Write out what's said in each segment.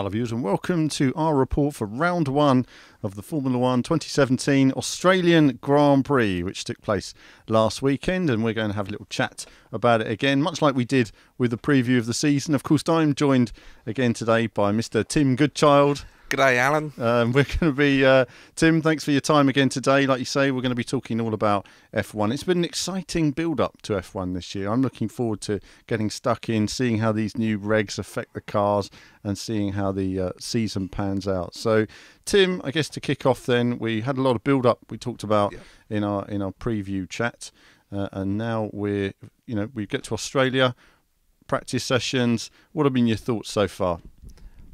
Hello, viewers, and welcome to our report for round one of the Formula One 2017 Australian Grand Prix, which took place last weekend. And we're going to have a little chat about it again, much like we did with the preview of the season. Of course, I'm joined again today by Mr. Tim Goodchild. G'day, Alan. Um, we're going to be, uh, Tim, thanks for your time again today. Like you say, we're going to be talking all about F1. It's been an exciting build up to F1 this year. I'm looking forward to getting stuck in, seeing how these new regs affect the cars, and seeing how the uh, season pans out. So, Tim, I guess to kick off, then we had a lot of build up. We talked about in our in our preview chat, uh, and now we're you know we get to Australia, practice sessions. What have been your thoughts so far?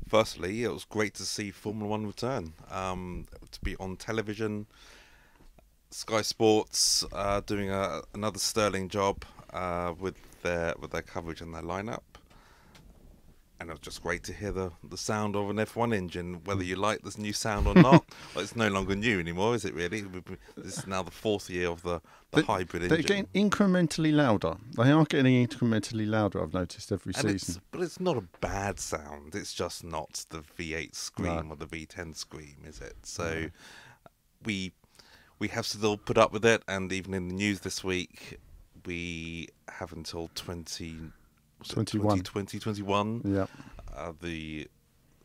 Firstly, it was great to see Formula One return. Um, to be on television, Sky Sports uh, doing a, another sterling job uh, with their with their coverage and their lineup and it was just great to hear the, the sound of an F1 engine, whether mm. you like this new sound or not. well, it's no longer new anymore, is it really? This is now the fourth year of the, the hybrid they're engine. They're getting incrementally louder. They are getting incrementally louder, I've noticed every and season. It's, but it's not a bad sound. It's just not the V8 scream no. or the V10 scream, is it? So no. we we have still put up with it, and even in the news this week, we have until 20 21. 2021. Yeah. Uh, the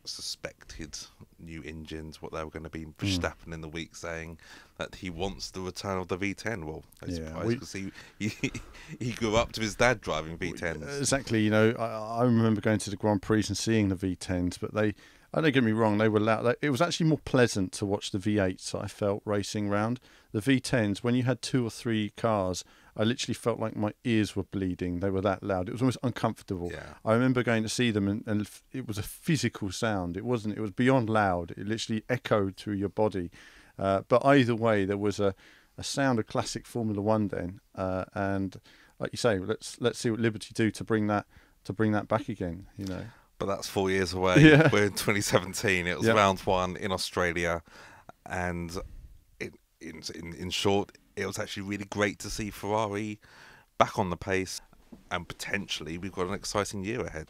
suspected new engines, what they were going to be. Hmm. Verstappen mm. in the week saying that he wants the return of the V10. Well, I yeah, because he, he he grew up to his dad driving V10s. Exactly. You know, I, I remember going to the Grand Prix and seeing the V10s, but they. I don't get me wrong; they were loud. It was actually more pleasant to watch the V8s. I felt racing round the V10s when you had two or three cars I literally felt like my ears were bleeding. They were that loud. It was almost uncomfortable. Yeah. I remember going to see them, and, and it was a physical sound. It wasn't. It was beyond loud. It literally echoed through your body. Uh, but either way, there was a, a sound of classic Formula One then, uh, and like you say, let's let's see what Liberty do to bring that to bring that back again. You know. But that's four years away. Yeah. We're in 2017. It was yep. round one in Australia, and in, in in short, it was actually really great to see Ferrari back on the pace, and potentially we've got an exciting year ahead.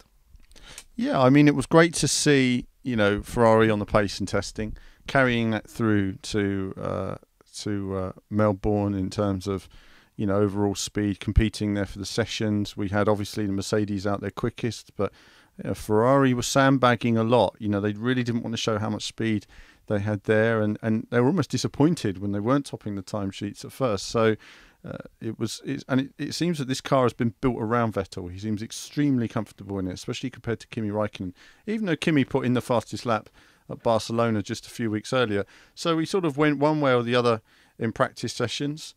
Yeah, I mean, it was great to see you know Ferrari on the pace and testing, carrying that through to uh, to uh, Melbourne in terms of you know overall speed, competing there for the sessions. We had obviously the Mercedes out there quickest, but you know, Ferrari was sandbagging a lot. You know, they really didn't want to show how much speed they had there, and, and they were almost disappointed when they weren't topping the timesheets at first. So uh, it was, and it, it, seems that this car has been built around Vettel. He seems extremely comfortable in it, especially compared to Kimi Raikkonen. Even though Kimi put in the fastest lap at Barcelona just a few weeks earlier, so he sort of went one way or the other in practice sessions.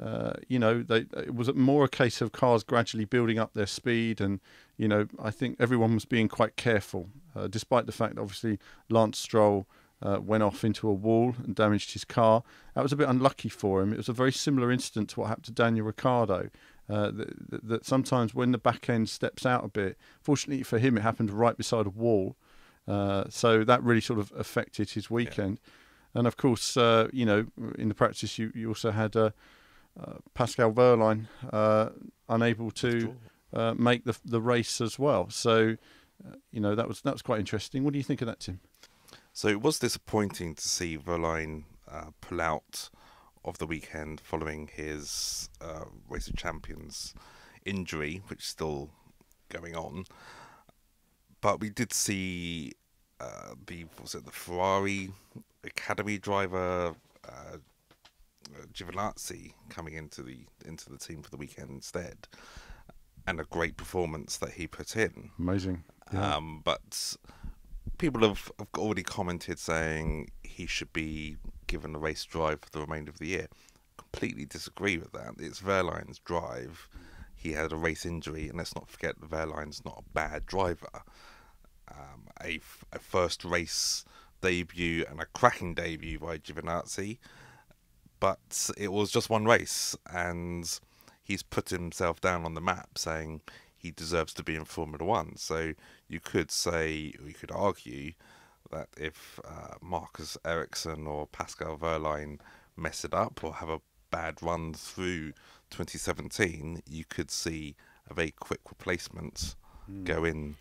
Uh, you know, they, it was more a case of cars gradually building up their speed, and you know, I think everyone was being quite careful, uh, despite the fact, that obviously, Lance Stroll uh, went off into a wall and damaged his car. That was a bit unlucky for him. It was a very similar incident to what happened to Daniel Ricciardo. Uh, that, that, sometimes when the back end steps out a bit, fortunately for him, it happened right beside a wall. Uh, so that really sort of affected his weekend. Yeah. And of course, uh, you know, in the practice, you, you also had uh, uh, Pascal Wehrlein unable to make the the race as well. So, you know, that was that was quite interesting. What do you think of that, Tim? So it was disappointing to see Wehrlein uh, pull out of the weekend following his uh, Race of Champions injury, which is still going on. But we did see uh, the was it the Ferrari Academy driver uh, Giovinazzi coming into the into the team for the weekend instead, and a great performance that he put in. Amazing. Yeah. Um, but people have, have already commented saying he should be given a race drive for the remainder of the year. Completely disagree with that. It's Wehrlein's drive. He had a race injury, and let's not forget Wehrlein's not a bad driver. Um, a, a first race debut and a cracking debut by Giovinazzi, but it was just one race, and he's put himself down on the map saying he deserves to be in Formula One. So you could say, you could argue that if uh, Marcus Ericsson or Pascal Wehrlein mess it up or have a bad run through 2017, you could see a very quick replacement mm. go in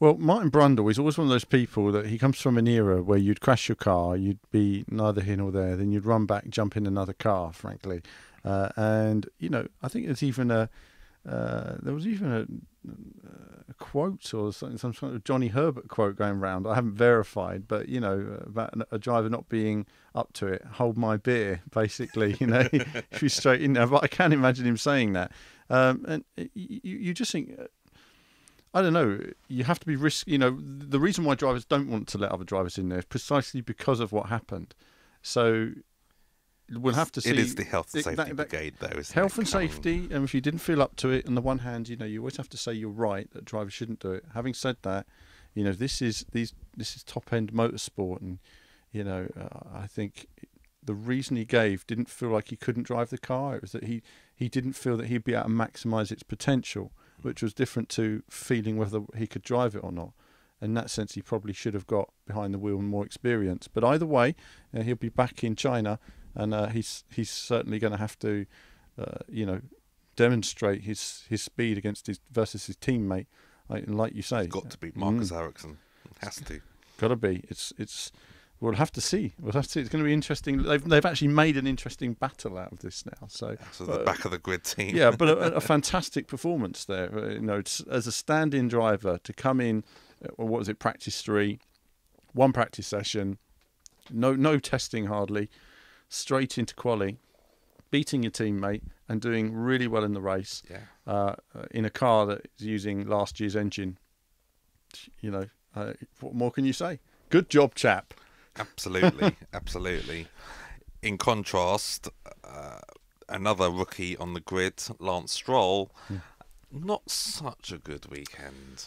Well, Martin Brundle is always one of those people that he comes from an era where you'd crash your car, you'd be neither here nor there, then you'd run back, jump in another car, frankly. Uh, and, you know, I think there's even a, uh, there was even a, a, quote or something, some sort of Johnny Herbert quote going around. I haven't verified, but you know about a driver not being up to it. Hold my beer, basically. You know, if you straight in there. But I can't imagine him saying that, um, and you, you just think. I don't know. You have to be risk. You know, the reason why drivers don't want to let other drivers in there is precisely because of what happened. So we'll have to see. It is the health and safety that, that, brigade, though. health it, and safety, and if you didn't feel up to it, on the one hand, you know, you always have to say you're right that drivers shouldn't do it. Having said that, you know, this is these this is top end motorsport, and you know, uh, I think the reason he gave didn't feel like he couldn't drive the car. It was that he he didn't feel that he'd be able to maximise its potential, which was different to feeling whether he could drive it or not. In that sense, he probably should have got behind the wheel and more experience. But either way, uh, he'll be back in China and uh, he's he's certainly going to have to, uh, you know, demonstrate his his speed against his versus his teammate. Like, like you say, it's got to be Marcus mm, Ericsson. has to. Got to be. It's it's. We'll have to see. We'll have to see. It's going to be interesting. They've they've actually made an interesting battle out of this now. So, so the back of the grid team. yeah, but a, a fantastic performance there. Uh, you know, as a stand-in driver to come in. Uh, what was it? Practice three, one practice session, no no testing hardly straight into quali, beating your teammate and doing really well in the race. Yeah. Uh, in a car that is using last year's engine. You know, uh, what more can you say? Good job, chap. Absolutely, absolutely. In contrast, uh, another rookie on the grid, Lance Stroll, hmm. not such a good weekend.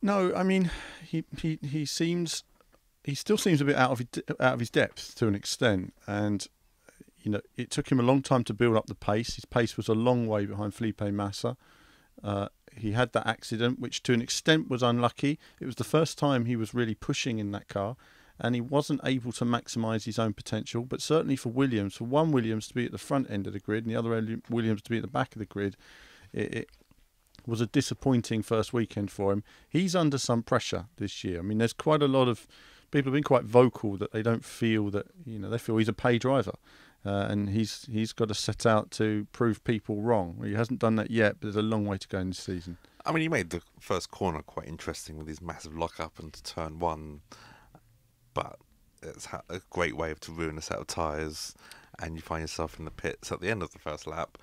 No, I mean, he he he seems he still seems a bit out of out of his depth to an extent, and you know it took him a long time to build up the pace. His pace was a long way behind Felipe Massa. Uh, he had that accident, which to an extent was unlucky. It was the first time he was really pushing in that car, and he wasn't able to maximise his own potential. But certainly for Williams, for one Williams to be at the front end of the grid and the other Williams to be at the back of the grid, it, it was a disappointing first weekend for him. He's under some pressure this year. I mean, there's quite a lot of people have been quite vocal that they don't feel that you know they feel he's a pay driver, uh, and he's he's got to set out to prove people wrong. He hasn't done that yet, but there's a long way to go in this season. I mean, he made the first corner quite interesting with his massive lockup into turn one, but it's a great way to ruin a set of tyres, and you find yourself in the pits at the end of the first lap.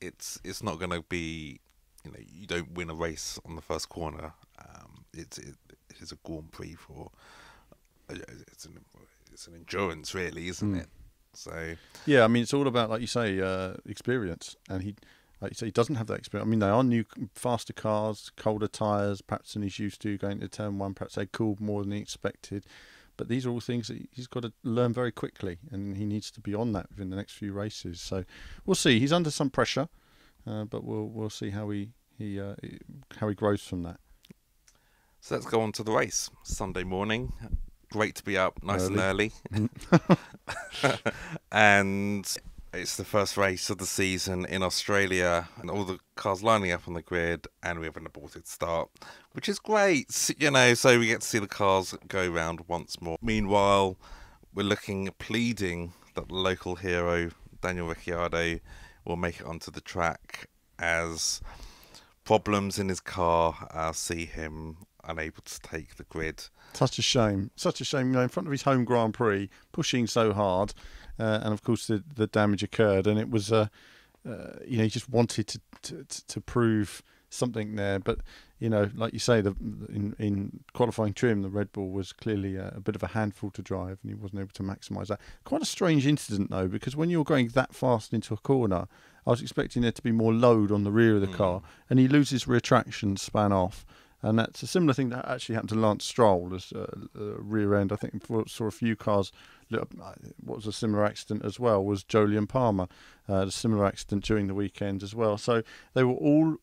It's it's not going to be, you know, you don't win a race on the first corner. Um, it's it, it is a Grand Prix for it's an it's an endurance, really, isn't mm. it? So yeah, I mean, it's all about like you say, uh, experience, and he. Like you say, he doesn't have that experience. I mean, they are new, faster cars, colder tyres, perhaps than he's used to going to turn one. Perhaps they cooled more than he expected. But these are all things that he's got to learn very quickly, and he needs to be on that within the next few races. So we'll see. He's under some pressure, uh, but we'll we'll see how he he uh, how he grows from that. So let's go on to the race Sunday morning great to be up nice early. and early. and it's the first race of the season in Australia, and all the cars lining up on the grid, and we have an aborted start, which is great, you know. So we get to see the cars go round once more. Meanwhile, we're looking, pleading that the local hero Daniel Ricciardo will make it onto the track as problems in his car uh, see him unable to take the grid. Such a shame. Such a shame. You know, in front of his home Grand Prix, pushing so hard, uh, and of course the the damage occurred, and it was uh, uh, you know he just wanted to, to to prove something there, but you know, like you say, the in in qualifying trim, the Red Bull was clearly a, a bit of a handful to drive, and he wasn't able to maximise that. Quite a strange incident though, because when you're going that fast into a corner, I was expecting there to be more load on the rear of the mm. car, and he loses rear traction, span off and that's a similar thing that actually happened to Lance Stroll as uh, uh, rear end. I think saw a few cars. Uh, what was a similar accident as well was Jolyon Palmer, uh, a similar accident during the weekend as well. So they were all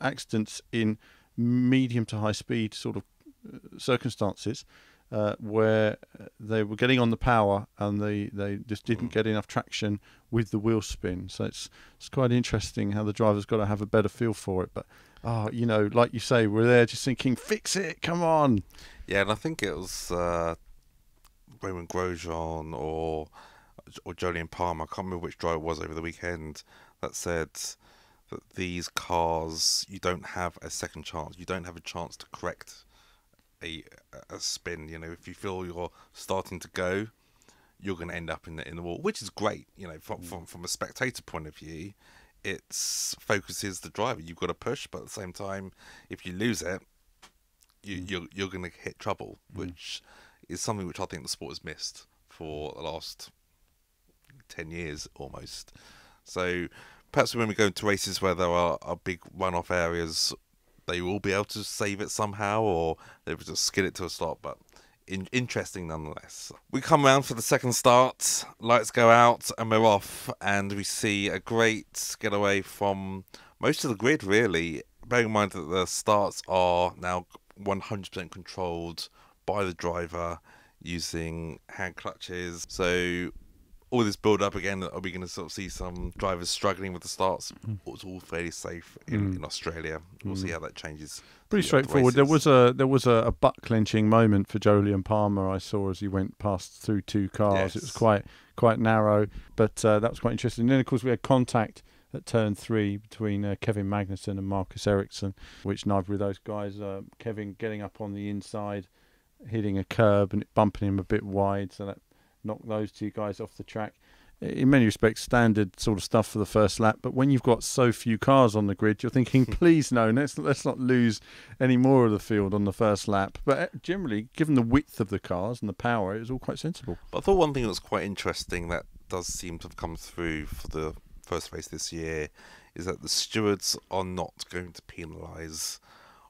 accidents in medium to high speed sort of uh, circumstances. Uh, where they were getting on the power and they, they just didn't get enough traction with the wheel spin. So it's it's quite interesting how the driver's got to have a better feel for it. But oh, you know, like you say, we're there just thinking, fix it, come on. Yeah, and I think it was uh, Romain Grosjean or or Jolyon Palmer. I can't remember which driver it was over the weekend that said that these cars you don't have a second chance. You don't have a chance to correct a a spin. You know, if you feel you're starting to go, you're going to end up in the in the wall, which is great. You know, from from from a spectator point of view, it focuses the driver. You've got to push, but at the same time, if you lose it, you mm. you're you're going to hit trouble, mm. which is something which I think the sport has missed for the last ten years almost. So perhaps when we go into races where there are, are big runoff areas, they will be able to save it somehow, or they will just skid it to a stop. But in, interesting nonetheless. We come around for the second start, lights go out, and we're off, and we see a great getaway from most of the grid, really. Bearing in mind that the starts are now 100% controlled by the driver using hand clutches. So all this build up again, are we going to sort of see some drivers struggling with the starts? It's all fairly safe in, in Australia. We'll see how that changes. Pretty throughout the straightforward. There was a there was a, a butt clenching moment for Jolyon Palmer. I saw as he went past through two cars. It was quite quite narrow, but uh, that was quite interesting. And then of course we had contact at turn three between uh, Kevin Magnussen and Marcus Ericsson, which neither of those guys. Uh, Kevin getting up on the inside, hitting a curb and bumping him a bit wide, so that knocked those two guys off the track. In many respects, standard sort of stuff for the first lap. But when you've got so few cars on the grid, you're thinking, please no, let's let's not lose any more of the field on the first lap. But uh, generally, given the width of the cars and the power, it was all quite sensible. But I thought one thing that's quite interesting that does seem to have come through for the first race this year is that the stewards are not going to penalise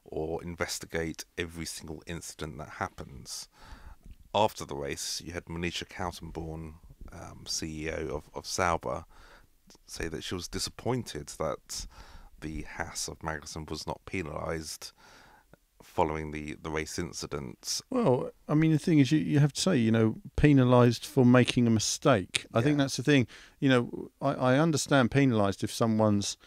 or investigate every single incident that happens. After the race, you had Monisha Kaltenborn, um, CEO of, of Sauber, say that she was disappointed that the Haas of Magnussen was not penalised following the, the race incident. Well, I mean, the thing is, you, you have to say, you know, penalised for making a mistake. I think that's the thing. You know, I, I understand penalised if someone's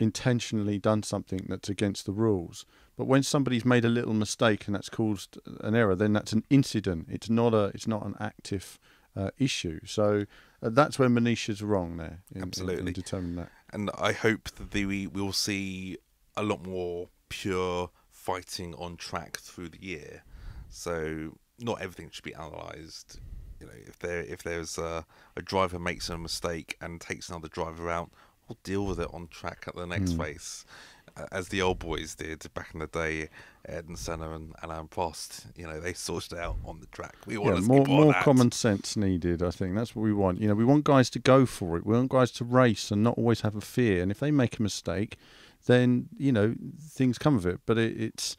intentionally done something that's against the rules. But when somebody's made a little mistake and that's caused an error, then that's an incident. It's not a. It's not an active uh, issue. So uh, that's where Monisha's wrong there. In, in- Absolutely. in determining that. and I hope that the, we will see a lot more pure fighting on track through the year. So not everything should be analysed. You know, if there if there's a, a driver makes a mistake and takes another driver out, we'll deal with it on track at the next race, uh, as the old boys did back in the day. Ayrton Senna and Alain Prost, you know, they sorted it out on the track. We want Yeah, to more more that. common sense needed. I think that's what we want. You know, we want guys to go for it. We want guys to race and not always have a fear. And if they make a mistake, then you know things come of it. But it, it's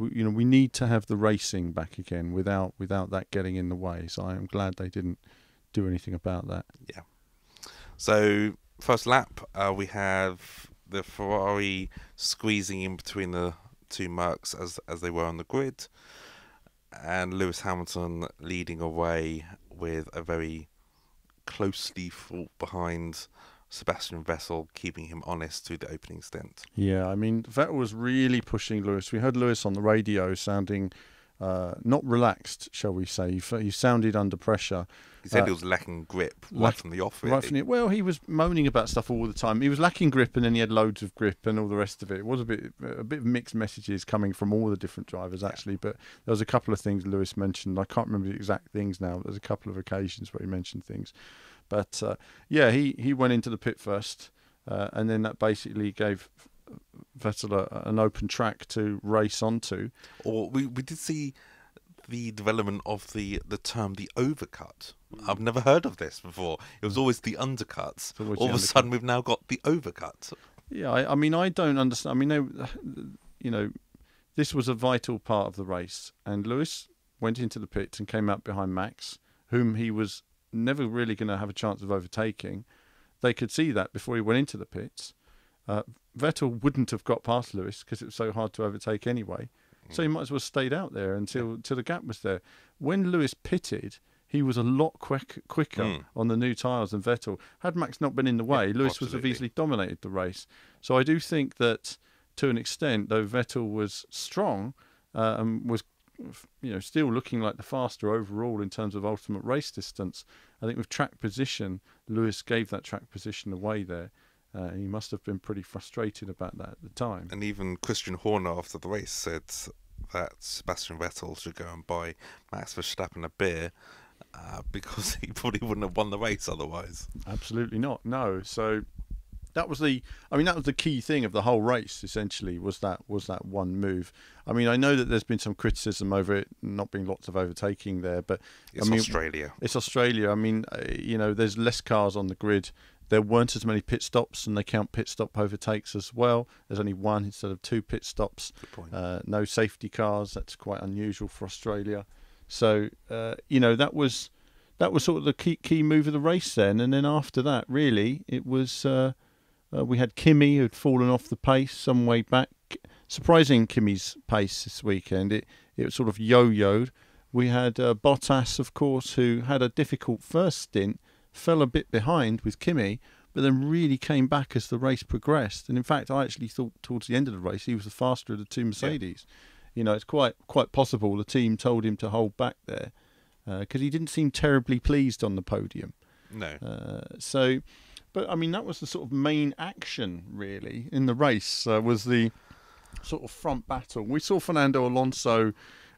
you know we need to have the racing back again without without that getting in the way. So I am glad they didn't do anything about that. Yeah. So first lap, uh, we have the Ferrari squeezing in between the two Mercs as as they were on the grid, and Lewis Hamilton leading away with a very closely fought behind Sebastian Vettel, keeping him honest through the opening stint. Yeah, I mean Vettel was really pushing Lewis. We heard Lewis on the radio sounding uh, not relaxed, shall we say? He, sounded under pressure. He said Uh, he was lacking grip right lack- from the off. Really. Right from it. Well, he was moaning about stuff all the time. He was lacking grip, and then he had loads of grip, and all the rest of it. It was a bit, a bit of mixed messages coming from all the different drivers actually. But there was a couple of things Lewis mentioned. I can't remember the exact things now. But there's a couple of occasions where he mentioned things. But uh, yeah, he he went into the pit first, uh, and then that basically gave Vettel a, an open track to race onto. Or we we did see the development of the the term the overcut. Hmm. I've never heard of this before. It was hmm. always the undercuts. always All the of a sudden, we've now got the overcut. Yeah, I, I mean, I don't understand. I mean, they, you know, this was a vital part of the race, and Lewis went into the pits and came out behind Max, whom he was never really going to have a chance of overtaking. They could see that before he went into the pits. Uh, Vettel wouldn't have got past Lewis because it was so hard to overtake anyway. So he might as well stayed out there until till the gap was there. When Lewis pitted, he was a lot quick, quicker Mm. on the new tyres than Vettel. Had Max not been in the way, Lewis would have easily dominated the race. So I do think that to an extent, though Vettel was strong uh, and was you know still looking like the faster overall in terms of ultimate race distance. I think with track position, Lewis gave that track position away there. Uh, he must have been pretty frustrated about that at the time. And even Christian Horner after the race said that Sebastian Vettel should go and buy Max Verstappen a beer uh, because he probably wouldn't have won the race otherwise. Absolutely not. No. So that was the I mean that was the key thing of the whole race essentially was that was that one move. I mean I know that there's been some criticism over it not being lots of overtaking there, but it's I mean, Australia. It's Australia. I mean uh, you know there's less cars on the grid. There weren't as many pit stops, and they count pit stop overtakes as well. There's only one instead of two pit stops. Uh, no safety cars. That's quite unusual for Australia. So uh, you know that was that was sort of the key key move of the race then. And then after that, really, it was uh, uh, we had Kimi who had fallen off the pace some way back. Surprising Kimi's pace this weekend. It it sort of yo-yoed. We had uh, Bottas, of course, who had a difficult first stint, fell a bit behind with Kimi, but then really came back as the race progressed. And in fact, I actually thought towards the end of the race he was the faster of the two Mercedes. Yeah. You know, it's quite quite possible the team told him to hold back there because uh, he didn't seem terribly pleased on the podium. No. Uh, so but I mean, that was the sort of main action really in the race. Uh, was the sort of front battle. We saw Fernando Alonso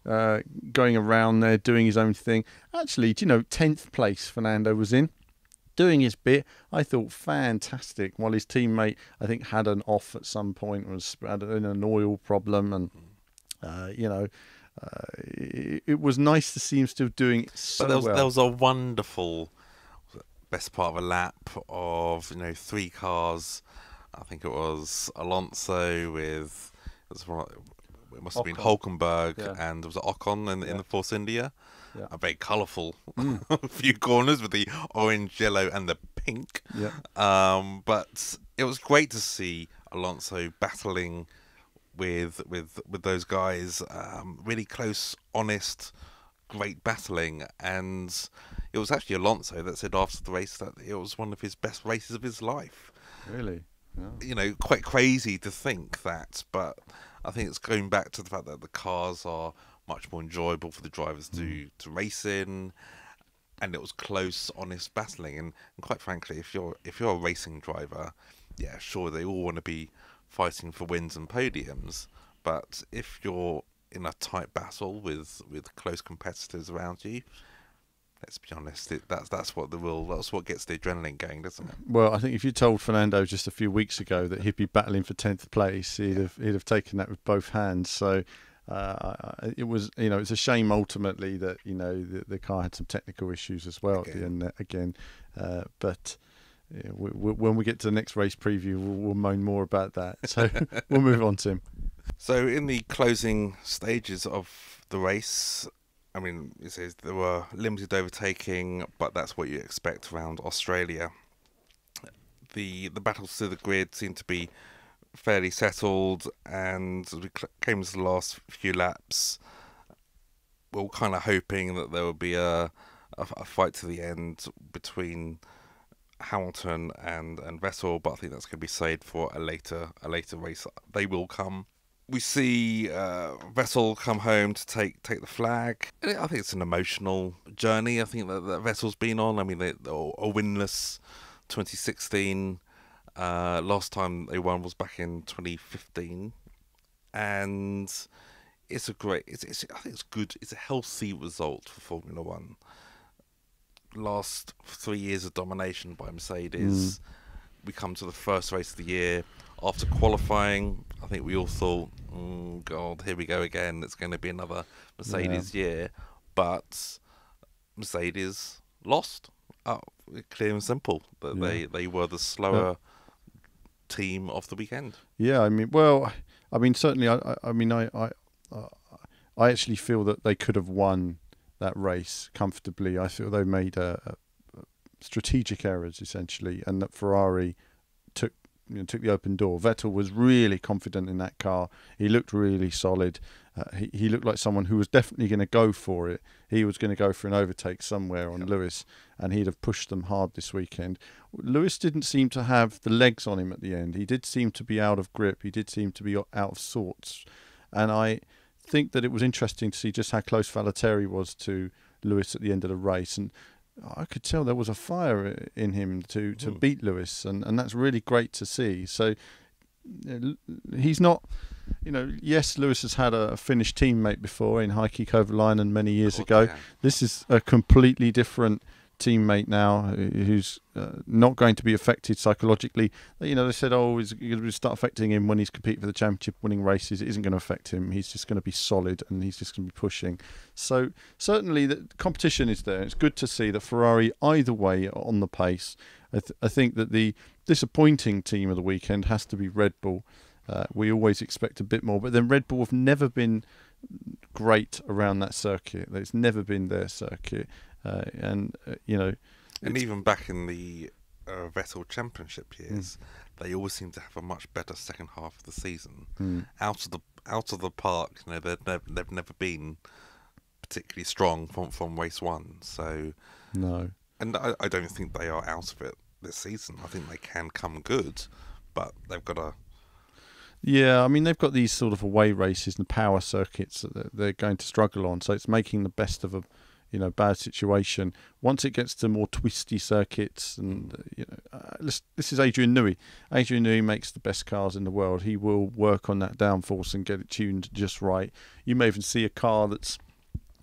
uh, going around there doing his own thing. Actually, do you know, tenth place Fernando was in. Doing his bit, I thought fantastic. While his teammate, I think, had an off at some point, was had an oil problem, and uh, you know, uh, it, it, was nice to see him still doing it so but there was, well. There was a wonderful best part of a lap of you know three cars. I think it was Alonso with it, was, it must have been Hulkenberg yeah. and there was Ocon in, yeah. in the Force India. Yeah. A very colourful mm. few corners with the orange, yellow, and the pink. Yeah. Um, but it was great to see Alonso battling with with with those guys. Um, really close, honest, great battling, and it was actually Alonso that said after the race that it was one of his best races of his life. Really? Yeah. You know, quite crazy to think that, but I think it's going back to the fact that the cars are much more enjoyable for the drivers mm. to to race in, and it was close, honest battling. And, and quite frankly, if you're if you're a racing driver, yeah, sure, they all want to be fighting for wins and podiums, but if you're in a tight battle with with close competitors around you, let's be honest, it, that's that's what the real that's what gets the adrenaline going, doesn't it? Well, I think if you told Fernando just a few weeks ago that he'd be battling for tenth place, he'd yeah. have he'd have taken that with both hands. So. Uh, it was, you know, it's a shame ultimately that you know the, the car had some technical issues as well again. at the end again, uh, but yeah, we, we, when we get to the next race preview, we'll, we'll moan more about that. So we'll move on Tim. So in the closing stages of the race, I mean, it says there were limited overtaking, but that's what you expect around Australia. The the battles to the grid seem to be fairly settled, and we came to the last few laps, we are kind of hoping that there would be a, a, a fight to the end between Hamilton and and Vettel, but I think that's going to be saved for a later a later race. They will come we see uh, Vettel come home to take take the flag. I think it's an emotional journey. I think that, that Vettel's been on. I mean, they, a winless 2016. Uh, last time they won was back in 2015, and it's a great. It's, it's I think it's good. It's a healthy result for Formula One. Last three years of domination by Mercedes. Mm. We come to the first race of the year after qualifying, I think we all thought, oh, God, here we go again. It's going to be another Mercedes yeah. year. But Mercedes lost. Oh, clear and simple. That yeah. they, they were the slower yeah. Team of the weekend. Yeah, I mean, well, I mean, certainly, I, I mean, I, I, uh, I actually feel that they could have won that race comfortably. I feel they made a, a strategic errors essentially, and that Ferrari you know, took the open door. Vettel was really confident in that car. He looked really solid. Uh, he, he looked like someone who was definitely going to go for it. He was going to go for an overtake somewhere on Yep. Lewis, and he'd have pushed them hard this weekend. Lewis didn't seem to have the legs on him at the end. He did seem to be out of grip. He did seem to be out of sorts, and I think that it was interesting to see just how close Valtteri was to Lewis at the end of the race, and I could tell there was a fire in him to, to beat Lewis, and, and that's really great to see. So he's not, you know, yes, Lewis has had a Finnish teammate before in Heikki Kovalainen many years ago. yeah. This is a completely different teammate now who's uh, not going to be affected psychologically. You know, they said, oh, it's going to start affecting him when he's competing for the championship, winning races. It isn't going to affect him. He's just going to be solid and he's just going to be pushing. So certainly the competition is there. It's good to see that Ferrari either way on the pace. I, th- I think that the disappointing team of the weekend has to be Red Bull. Uh, we always expect a bit more, but then Red Bull have never been great around that circuit. It's never been their circuit, uh, and uh, you know, And even back in the uh, Vettel Championship years, they always seem to have a much better second half of the season. mm, Out of the out of the park, you know, they've never, they've never been particularly strong from from race one. So, no, and I, I don't think they are out of it this season. I think they can come good, but they've got to. yeah. I mean, they've got these sort of away races and the power circuits that they're- going to struggle on. So it's making the best of a you know bad situation. Once it gets to more twisty circuits, and you know, uh, this, this is Adrian Newey. Adrian Newey makes the best cars in the world. He will work on that downforce and get it tuned just right. You may even see a car that's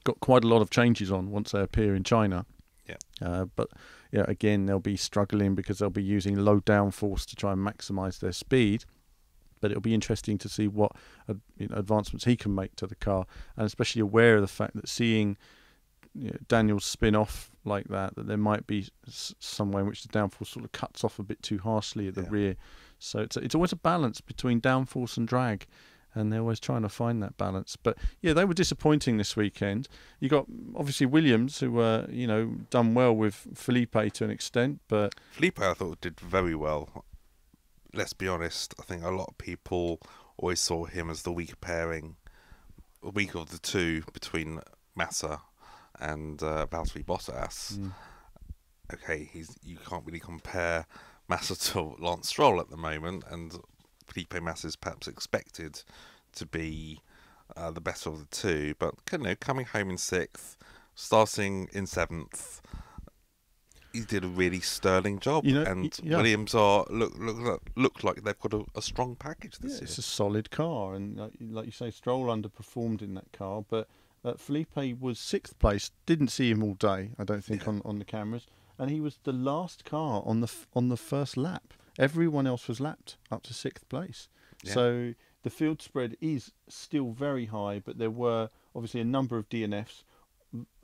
got quite a lot of changes on once they appear in China. Yeah. Uh, but yeah, again, they'll be struggling because they'll be using low downforce to try and maximise their speed. But it'll be interesting to see what you know, advancements he can make to the car, and especially aware of the fact that seeing you know, Daniels spin off like that, that there might be some way in which the downforce sort of cuts off a bit too harshly at the Yeah. rear. So it's it's always a balance between downforce and drag, and they're always trying to find that balance. But yeah, they were disappointing this weekend. You got obviously Williams, who were you know done well with Felipe to an extent, but Felipe, I thought, did very well. Let's be honest. I think a lot of people always saw him as the weaker pairing, weaker of the two between Massa and uh, Valtteri Bottas. mm, Okay, he's you can't really compare Massa to Lance Stroll at the moment, and Felipe Massa is perhaps expected to be uh, the better of the two. But you know, coming home in sixth, starting in seventh, he did a really sterling job. You know, and yeah. Williams are look look look like they've got a, a strong package this yeah, this it's a solid car. And like, like you say, Stroll underperformed in that car, but uh, Felipe was sixth place. Didn't see him all day, I don't think, Yeah. on, on the cameras, and he was the last car on the f- on the first lap. Everyone else was lapped up to sixth place. Yeah. So the field spread is still very high, but there were obviously a number of DNFs.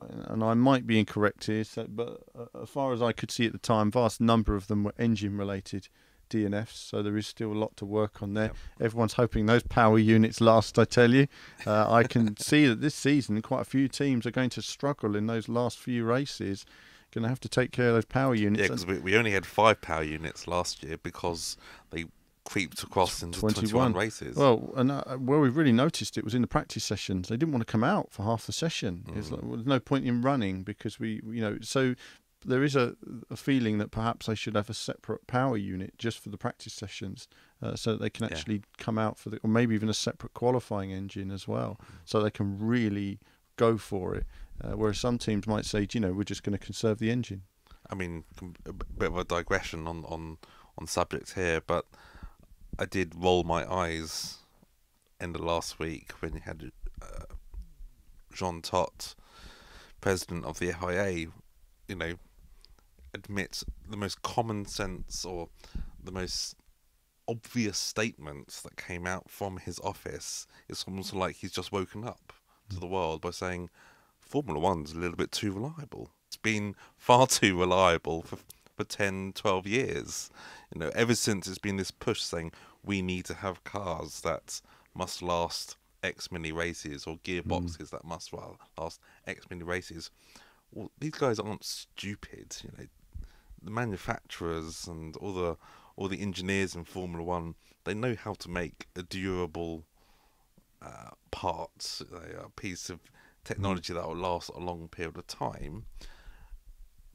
And I might be incorrect here, so, but uh, as far as I could see at the time, vast number of them were engine-related DNFs. So there is still a lot to work on there. Yep. Everyone's hoping those power units last. I tell you, uh, I can see that this season quite a few teams are going to struggle in those last few races. Going to have to take care of those power units. Yeah, because we, we only had five power units last year because they creeped across into 21. 21 races. Well, and uh, where we really noticed it was in the practice sessions. They didn't want to come out for half the session. It's Mm. like, well, there's no point in running because we, you know, so there is a, a feeling that perhaps they should have a separate power unit just for the practice sessions, uh, so that they can Yeah. actually come out for the, or maybe even a separate qualifying engine as well, so they can really go for it. Uh, whereas some teams might say, you know, we're just going to conserve the engine. I mean, a bit of a digression on on on subject here, but I did roll my eyes in the last week when you had uh, Jean Todt, president of the FIA, you know, admit the most common sense or the most obvious statements that came out from his office. It's almost like he's just woken up to the world by saying Formula One's a little bit too reliable. It's been far too reliable for for 10, 12 years. You know, ever since it's been this push saying we need to have cars that must last X many races or gearboxes that must last X many races. Well, these guys aren't stupid. You know, the manufacturers and all the all the engineers in Formula One, they know how to make a durable uh, part, a piece of technology that will last a long period of time.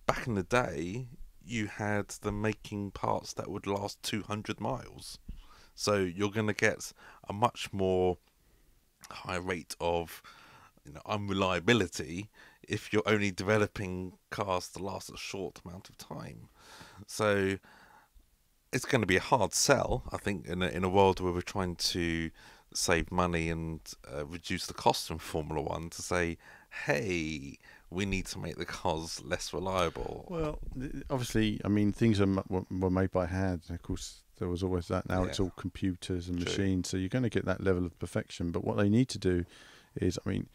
Back in the day, you had them making parts that would last 200 miles. So you're going to get a much more high rate of you know, unreliability if you're only developing cars to last a short amount of time. So it's going to be a hard sell, I think, in a, in a world where we're trying to save money and uh, reduce the cost in Formula One to say, hey, we need to make the cars less reliable. Well, obviously, I mean, things are were made by hand. Of course, there was always that. Now yeah. it's all computers and True. machines, so you're going to get that level of perfection. But what they need to do is, I mean,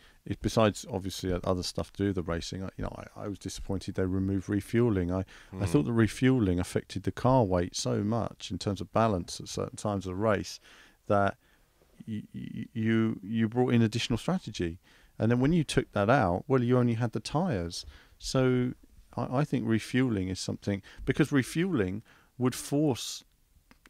besides obviously other stuff to do the racing, I, you know, I, I was disappointed they removed refueling. I, mm. I thought the refueling affected the car weight so much in terms of balance at certain times of the race that you you, brought in additional strategy, and then when you took that out, well, you only had the tires. So I, I think refueling is something because refueling would force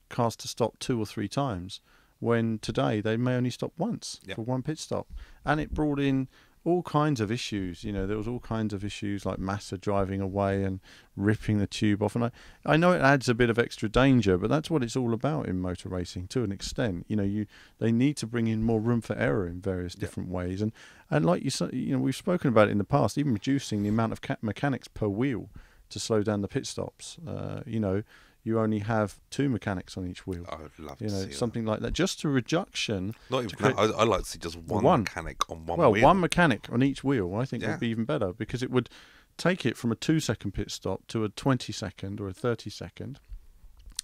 cars to stop two or three times when today they may only stop once yep. for one pit stop. And it brought in all kinds of issues. You know, there was all kinds of issues like Massa driving away and ripping the tube off. And I, I know it adds a bit of extra danger, but that's what it's all about in motor racing to an extent. You know, you they need to bring in more room for error in various different ways. And and like you said, you know, we've spoken about it in the past, even reducing the amount of mechanics per wheel to slow down the pit stops. Uh, you know, you only have two mechanics on each wheel. I would love you know, to see something that. like that. Just a reduction. Not even that. I, would like to see just one, one, mechanic on one wheel. well, wheel. one mechanic on each wheel. I think yeah. would be even better because it would take it from a two-second pit stop to a twenty-second or a thirty-second.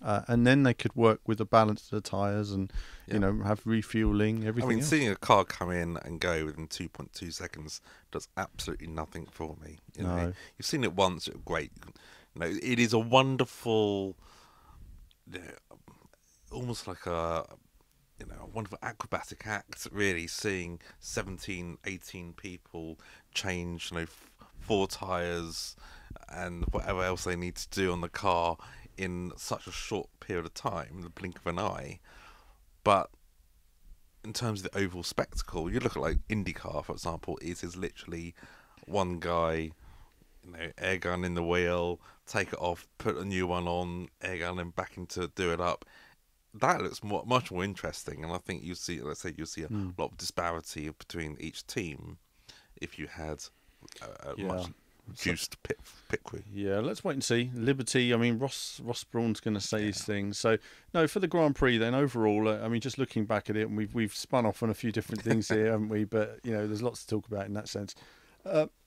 Uh, and then they could work with the balance of the tires and yeah. you know have refueling everything. I mean, else. seeing a car come in and go within 2.2 seconds does absolutely nothing for me. You know, you've seen it once, great. You know, it is a wonderful almost like a you know, wonderful acrobatic act, really, seeing 17, 18 people change, you know, four tyres and whatever else they need to do on the car in such a short period of time, the blink of an eye. But in terms of the overall spectacle, you look at like IndyCar, for example, it is literally one guy you know, air gun in the wheel, take it off, put a new one on, air gun, and back into do it up. That looks more, much more interesting, and I think you see, let's say, you see a mm. lot of disparity between each team if you had a, a yeah. much juiced pit, pit crew. Yeah, let's wait and see. Liberty, I mean, Ross Ross Brawn's going to say yeah. his things. So, no, for the Grand Prix, then overall, uh, I mean, just looking back at it, and we've we've spun off on a few different things here, haven't we? But you know, there's lots to talk about in that sense. Uh,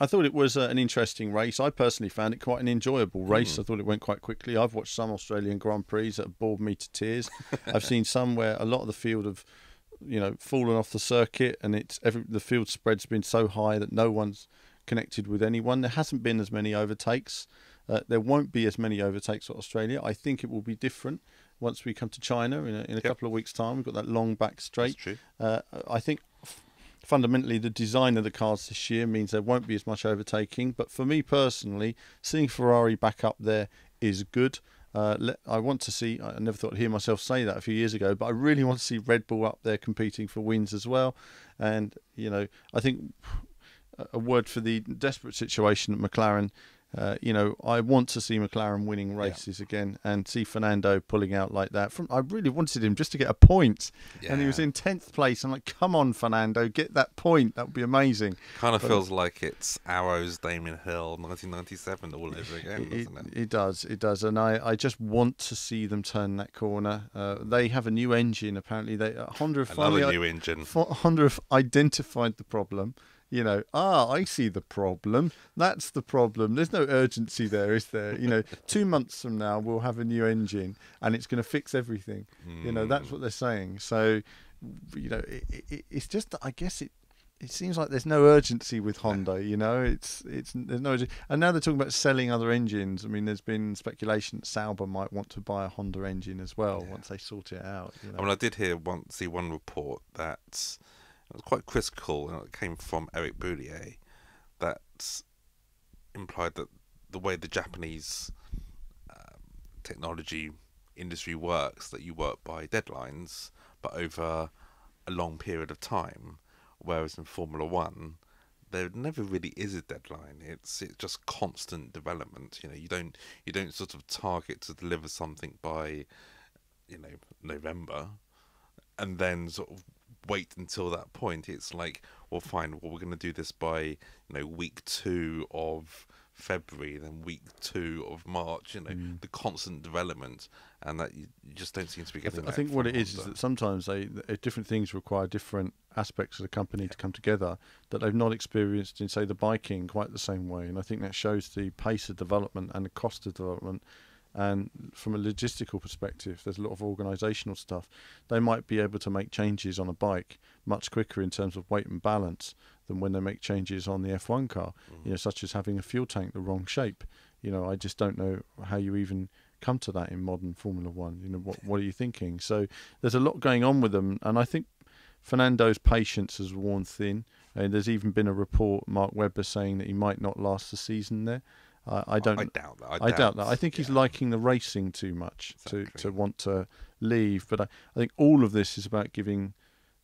I thought it was uh, an interesting race. I personally found it quite an enjoyable race. Mm. I thought it went quite quickly. I've watched some Australian Grand Prix that have bored me to tears. I've seen some where a lot of the field have, you know, fallen off the circuit, and it's every the field spread's been so high that no one's connected with anyone. There hasn't been as many overtakes. Uh, there won't be as many overtakes at Australia. I think it will be different once we come to China in a, in a yep. couple of weeks' time. We've got that long back straight. Uh, I think fundamentally the design of the cars this year means there won't be as much overtaking. But for me personally, seeing Ferrari back up there is good. Uh, let, I want to see. I never thought I'd hear myself say that a few years ago, but I really want to see Red Bull up there competing for wins as well. And you know, I think a word for the desperate situation at McLaren uh, you know, I want to see McLaren winning races yeah. again and see Fernando pulling out like that. From I really wanted him just to get a point, yeah. and he was in tenth place. I'm like, come on, Fernando, get that point. That would be amazing. Kind of but, feels like it's Arrows, Damon Hill, 1997 all over again, it, doesn't it? It does, it does, and I, I just want to see them turn that corner. Uh, they have a new engine apparently. They uh, Honda have Another finally new engine. Honda have identified the problem you know, ah, I see the problem. That's the problem. There's no urgency there, is there? You know, two months from now we'll have a new engine and it's going to fix everything. Mm. You know, that's what they're saying. So, you know, it, it, it's just that I guess it it seems like there's no urgency with Honda. You know, it's it's there's no urgency. and now they're talking about selling other engines. I mean, there's been speculation that Sauber might want to buy a Honda engine as well yeah. once they sort it out. You know? I mean, I did hear one see one report that it was quite critical, and it came from Eric Boullier, that implied that the way the Japanese um, technology industry works that you work by deadlines, but over a long period of time. Whereas in Formula One, there never really is a deadline. It's it's just constant development. You know, you don't you don't sort of target to deliver something by, you know, November, and then sort of wait until that point. It's like, well, fine. Well, we're going to do this by you know week two of February, then week two of March. You know, Mm. the constant development, and that you, you just don't seem to be I, getting. th- I think what it is is that sometimes they uh, different things require different aspects of the company to come together that they've not experienced in say the biking quite the same way and I think that shows the pace of development and the cost of development and from a logistical perspective there's a lot of organizational stuff they might be able to make changes on a bike much quicker in terms of weight and balance than when they make changes on the F1 car you know mm-hmm. such as having a fuel tank the wrong shape you know I just don't know how you even come to that in modern Formula One. You know, what what are you thinking? So there's a lot going on with them, and I think Fernando's patience has worn thin. And there's even been a report, Mark Webber saying that he might not last the season there. I I don't. I doubt that. I doubt that. I think he's yeah. liking the racing too much to, Exactly. to want to leave. But I, I think all of this is about giving,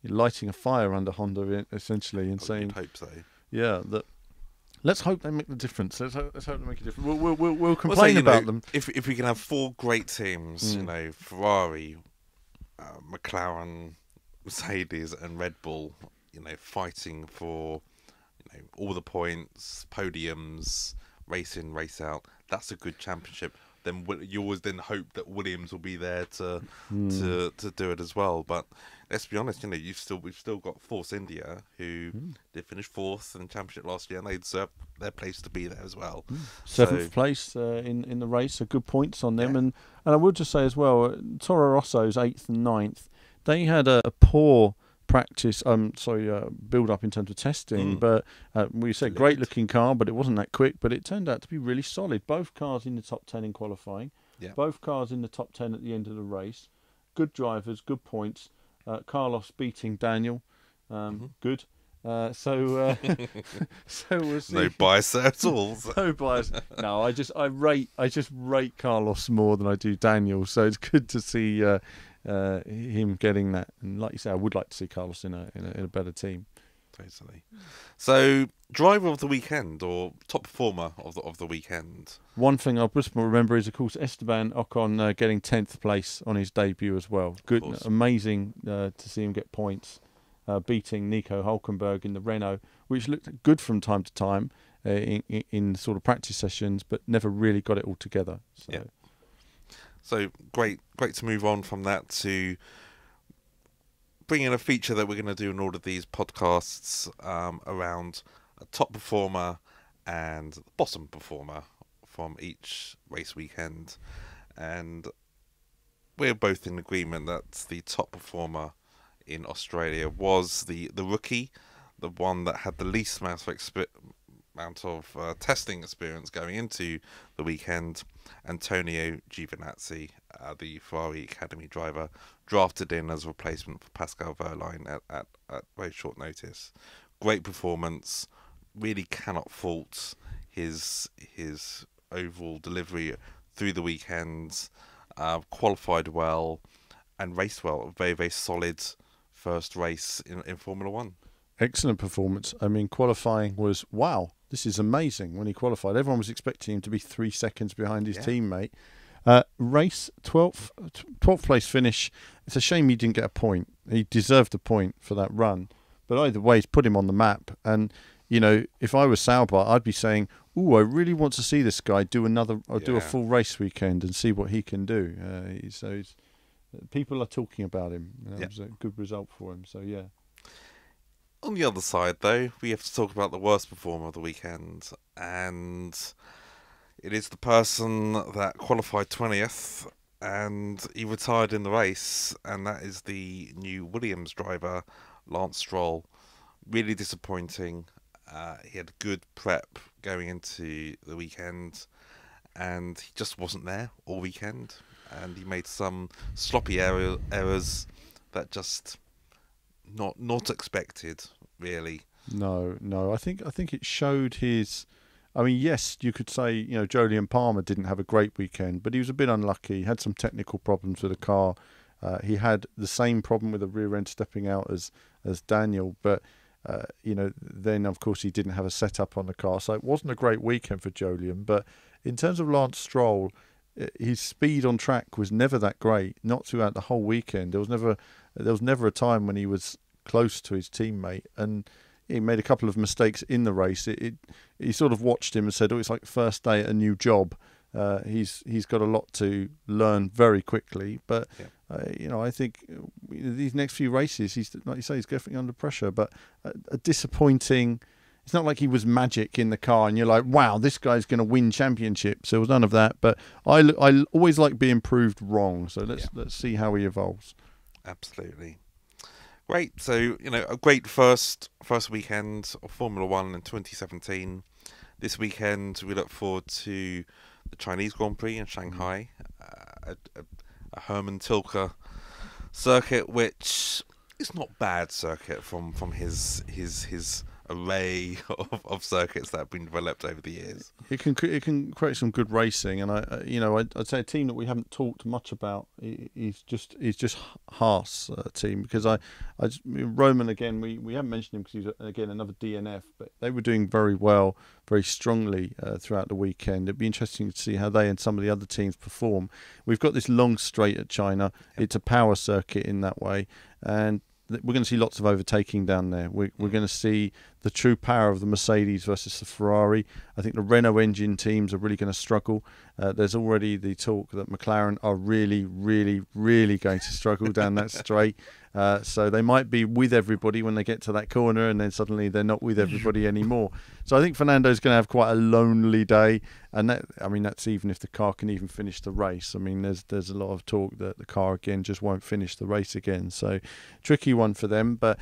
lighting a fire under Honda essentially, and I saying, hope so. yeah, that let's hope they make the difference. Let's hope, let's hope they make a difference. We'll we'll, we'll, we'll Well, so, complain know, about them. If if we can have four great teams, you Mm. know, Ferrari, uh, McLaren, Mercedes, and Red Bull, you know, fighting for you know all the points, podiums, race in, race out. That's a good championship. Then you always then hope that Williams will be there to Hmm. to to do it as well. But let's be honest, you know, you've still we've still got Force India who Hmm. did finish fourth in the championship last year, and they deserve their place to be there as well. seventh So- place uh, in in the race. So good points on them. Yeah. And and I will just say as well, uh, Toro Rosso's eighth and ninth. They had a, a poor practice. Um, sorry, uh, build up in terms of testing. Mm. But uh, we said great looking car, but it wasn't that quick. But it turned out to be really solid. Both cars in the top ten in qualifying. Yeah. Both cars in the top ten at the end of the race. Good drivers, good points. Uh, Carlos beating Daniel. Um, Mhm. Good. Uh, so uh, so we'll see. No bias at all. no bias. No, I just I rate I just rate Carlos more than I do Daniel. So it's good to see uh, uh, him getting that. And like you say, I would like to see Carlos in a in a, in a better team. Totally. So, driver of the weekend or top performer of the of the weekend. One thing I'll just remember is, of course, Esteban Ocon uh, getting tenth place on his debut as well. Good, course. amazing uh, to see him get points, uh, beating Nico Hulkenberg in the Renault, which looked good from time to time uh, in, in in sort of practice sessions, but never really got it all together. So. Yeah. So great, great to move on from that to bring in a feature that we're going to do in all of these podcasts um, around a top performer and bottom performer from each race weekend, and we're both in agreement that the top performer in Australia was the the rookie, the one that had the least amount of expe- amount of uh, testing experience going into the weekend. Antonio Giovinazzi, uh, the Ferrari Academy driver, drafted in as a replacement for Pascal Wehrlein at, at, at very short notice. Great performance. Really cannot fault his his overall delivery through the weekend. Uh, qualified well and raced well. Very very solid first race in, in Formula One. excellent performance. I mean, qualifying was wow. This is amazing. When he qualified, everyone was expecting him to be three seconds behind his Yeah. teammate. Uh, race 12th, 12th place finish. It's a shame he didn't get a point. He deserved a point for that run. But either way, he's put him on the map. And you know, if I was Sauber, I'd be saying, "Ooh, I really want to see this guy do another, or do a full race weekend and see what he can do." Uh, so he's, people are talking about him. That Yeah. was a good result for him. So yeah. On the other side, though, we have to talk about the worst performer of the weekend, and it is the person that qualified 20th and he retired in the race, and that is the new Williams driver, Lance Stroll. Really disappointing. Uh, he had good prep going into the weekend, and he just wasn't there all weekend, and he made some sloppy error, errors that just not not expected really. No, no. I think I think it showed his I mean, yes, you could say you know Jolyon Palmer didn't have a great weekend, but he was a bit unlucky. He had some technical problems with the car. Uh, he had the same problem with the rear end stepping out as as Daniel, but uh, you know then of course he didn't have a setup on the car, so it wasn't a great weekend for Jolyon. But in terms of Lance Stroll, uh, his speed on track was never that great. Not throughout the whole weekend. There was never there was never a time when he was close to his teammate and he made a couple of mistakes in the race. It, it he sort of watched him and said, "Oh, it's like first day at a new job." Uh, he's he's got a lot to learn very quickly, but yeah. uh, you know I think these next few races, he's like you say, he's definitely under pressure. But a, a disappointing. It's not like he was magic in the car, and you're like, "Wow, this guy's going to win championships." There was none of that. But I, I always like being proved wrong. So let's yeah. let's see how he evolves. Absolutely. Great. So you know, a great first first weekend of Formula One in 2017. This weekend, we look forward to the Chinese Grand Prix in Shanghai, uh, a, a, a Hermann Tilke circuit, which is not bad circuit from from his his his array of, of circuits that have been developed over the years. It can it can create some good racing, and I you know I'd, I'd say a team that we haven't talked much about is just is just Haas uh, team because I I just, Romain again we, we haven't mentioned him because he's again another DNF, but they were doing very well, very strongly uh, throughout the weekend. It'd be interesting to see how they and some of the other teams perform. We've got this long straight at China. It's a power circuit in that way, and we're going to see lots of overtaking down there. We're, we're going to see the true power of the Mercedes versus the Ferrari. I think the Renault engine teams are really going to struggle. Uh, there's already the talk that McLaren are really, really, really going to struggle down that straight. Uh, so they might be with everybody when they get to that corner, and then suddenly they're not with everybody anymore. So I think Fernando's going to have quite a lonely day, and that, I mean that's even if the car can even finish the race. I mean there's there's a lot of talk that the car again just won't finish the race again. So tricky one for them, but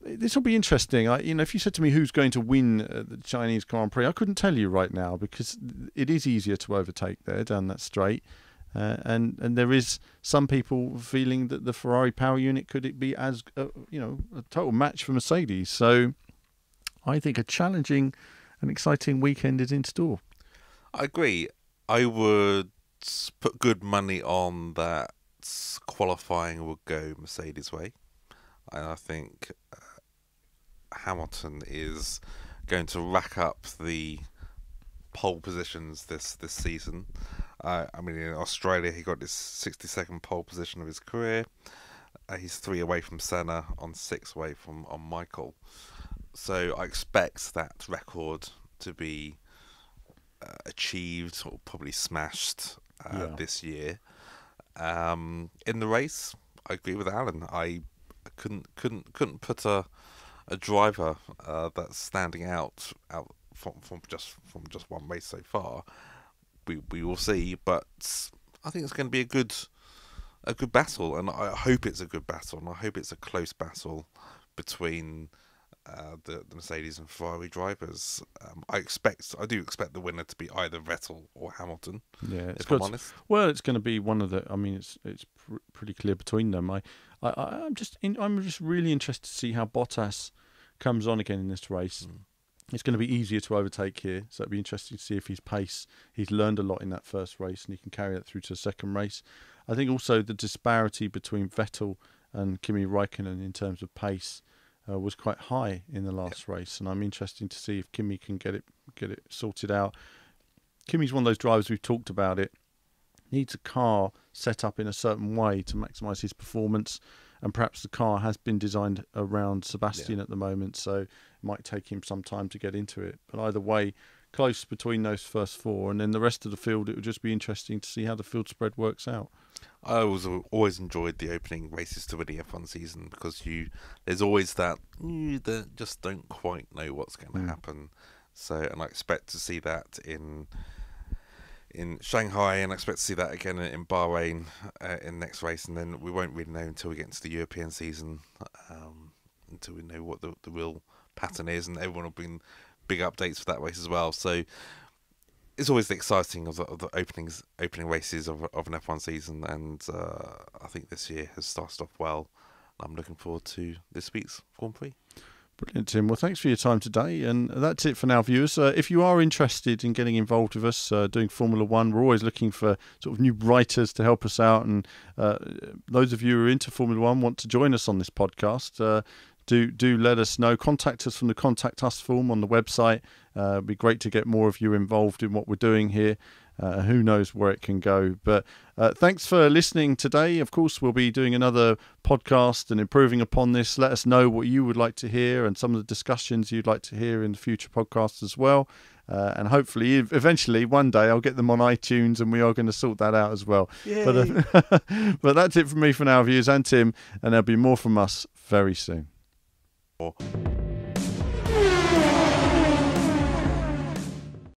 this will be interesting. I, you know, if you said to me who's going to win uh, the Chinese Grand Prix, I couldn't tell you right now because it is easier to overtake there down that straight. Uh, and and there is some people feeling that the Ferrari power unit could it be as uh, you know a total match for Mercedes. So I think a challenging and exciting weekend is in store. I agree. I would put good money on that qualifying will go Mercedes way. And I think uh, Hamilton is going to rack up the pole positions this this season. Uh, I mean, in Australia, he got his 62nd pole position of his career. Uh, he's three away from Senna, on six away from on Michael. So I expect that record to be uh, achieved or probably smashed uh, yeah. this year. Um, in the race, I agree with Alan. I couldn't couldn't couldn't put a a driver uh, that's standing out out from, from just from just one race so far we we will see. But I think it's going to be a good a good battle, and I hope it's a good battle, and I hope it's a close battle between uh, the, the Mercedes and Ferrari drivers. Um, I expect, I do expect the winner to be either Vettel or Hamilton. Yeah, it's got, Well, it's going to be one of the. I mean, it's it's pr- pretty clear between them. I, I I'm just in, I'm just really interested to see how Bottas comes on again in this race. Mm it's going to be easier to overtake here. So it'll be interesting to see if his pace, he's learned a lot in that first race and he can carry that through to the second race. I think also the disparity between Vettel and Kimi Raikkonen in terms of pace uh, was quite high in the last yep. race, and I'm interested to see if Kimi can get it get it sorted out. Kimi's one of those drivers we've talked about it. Needs a car set up in a certain way to maximise his performance and perhaps the car has been designed around Sebastian yeah. at the moment, so might take him some time to get into it. But either way, close between those first four, and then the rest of the field, it would just be interesting to see how the field spread works out. I always always enjoyed the opening races to the F1 season because you there's always that you just don't quite know what's going to mm. happen. So, and I expect to see that in in Shanghai, and I expect to see that again in Bahrain uh, in next race, and then we won't really know until we get into the European season, um, until we know what the, the real pattern is, and everyone will bring big updates for that race as well. So it's always the exciting of the, of the openings, opening races of, of an F1 season, and uh, I think this year has started off well. I'm looking forward to this week's Grand Prix. Brilliant, Tim. Well, thanks for your time today. And that's it for now, viewers. Uh, if you are interested in getting involved with us uh, doing Formula One, we're always looking for sort of new writers to help us out. And uh, those of you who are into Formula One want to join us on this podcast, uh, do do let us know. Contact us from the Contact Us form on the website. Uh, it'd be great to get more of you involved in what we're doing here. Uh, who knows where it can go? But uh, thanks for listening today. Of course, we'll be doing another podcast and improving upon this. Let us know what you would like to hear and some of the discussions you'd like to hear in the future podcasts as well. Uh, and hopefully, eventually, one day, I'll get them on iTunes, and we are going to sort that out as well. But, uh, but that's it from me for now, viewers and Tim, and there'll be more from us very soon. Oh.